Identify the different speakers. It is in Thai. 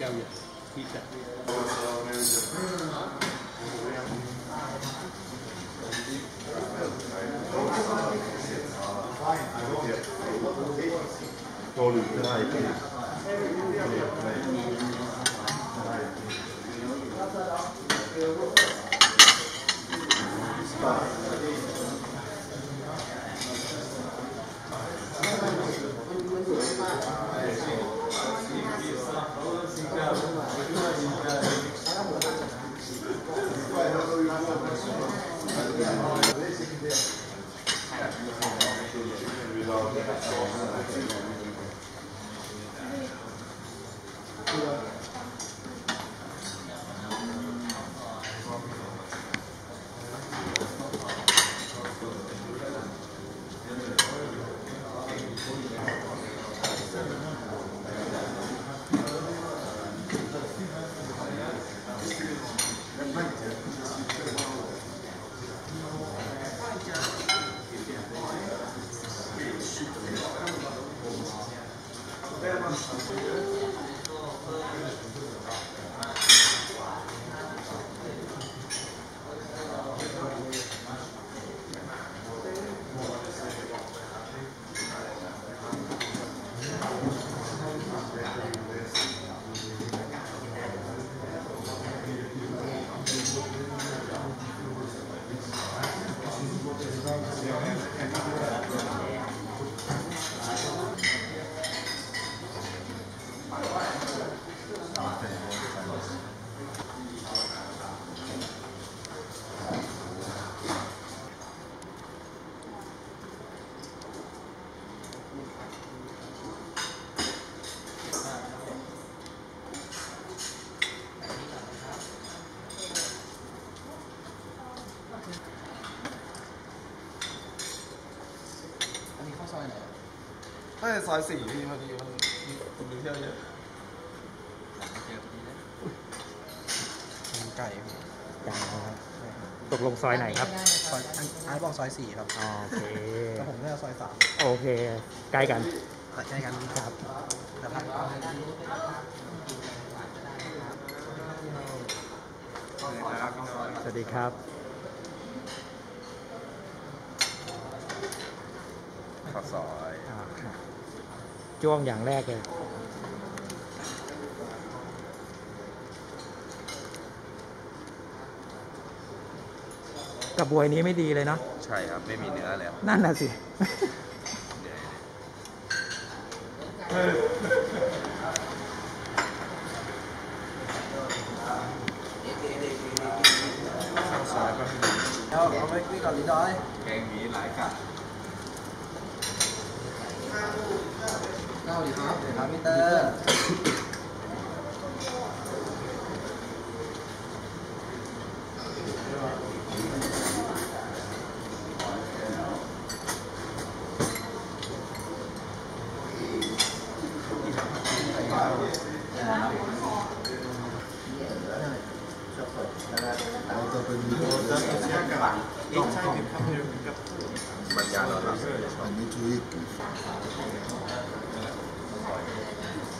Speaker 1: Claudia. Quita. Told you
Speaker 2: tonight, please. Tonight, please.
Speaker 3: น่า
Speaker 4: จะซอยสี่พี่พอดีมันมีคนดูเที่ยวเยอะ
Speaker 3: เจอพอดีเลย
Speaker 4: มันไก่พี่
Speaker 5: จังนะครับตกลงซอยไหนครับ
Speaker 4: ซอยอันไอ้บอกซอยสี่ครับ
Speaker 5: อ๋อโอเค
Speaker 4: แล้วผมเนี่ยซอยสาม
Speaker 5: โอเค ใกล้กัน
Speaker 4: ใกล้กัน
Speaker 5: ครับ
Speaker 4: นะครับ
Speaker 5: สวัสดีครับ
Speaker 4: ข้าวซอย
Speaker 5: อ่าครับ จ้วงอย่างแรกเลย กระบวยนี้ไม่ดีเลยเนาะ
Speaker 4: ใช่ครับ ไม่มีเนื้อเลยครับ
Speaker 5: นั่นน่ะสิ
Speaker 4: ข้าวซอยก็มี
Speaker 3: เอาเอาไว้คุยก่อนดีดอย
Speaker 4: แกงหมีหลายกะ
Speaker 3: เข้าดีครับเดี๋ยวครับมิเตอร์
Speaker 4: มันยาเราครับ
Speaker 2: อันนี้ช่วย quiet.